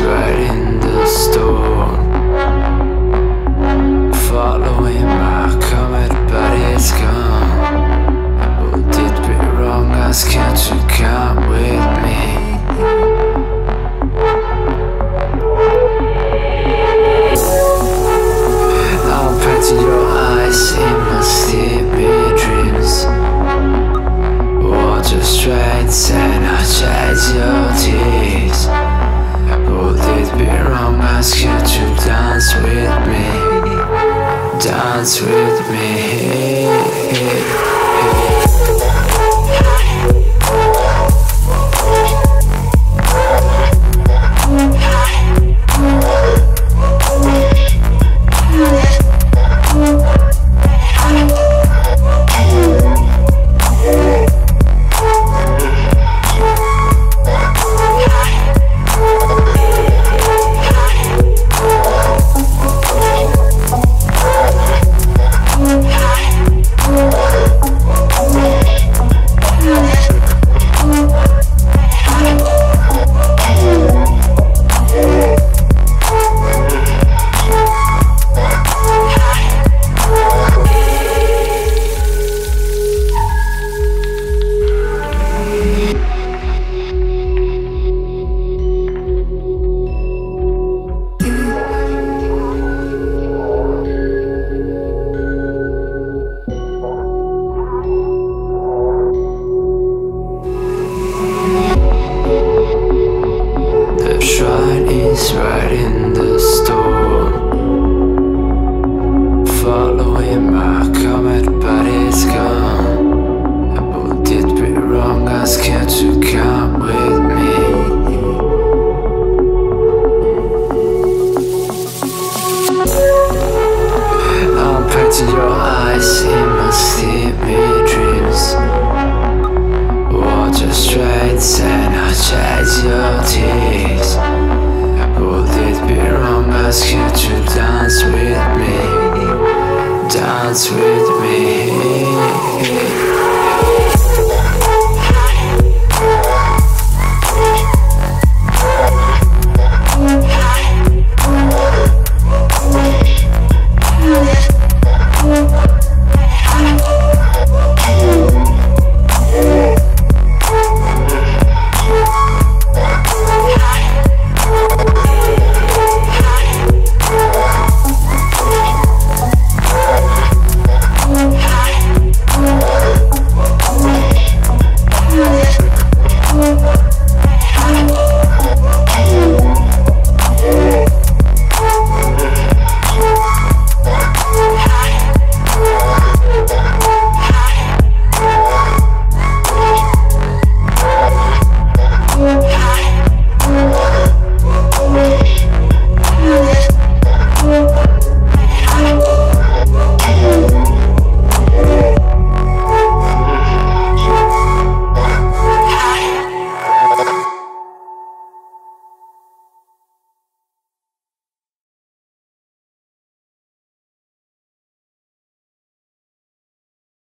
right in the storm. dance with me. Right in with me.